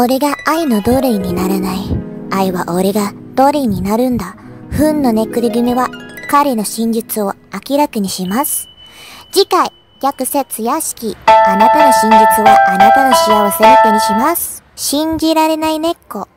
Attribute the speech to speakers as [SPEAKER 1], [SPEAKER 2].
[SPEAKER 1] 俺が愛の奴隷にならない。愛は俺が奴隷になるんだ。ふんのネクリ組は彼の真実を明らかにします。次回、逆説屋敷。あなたの真実はあなたの幸せに手にします。信じられない猫。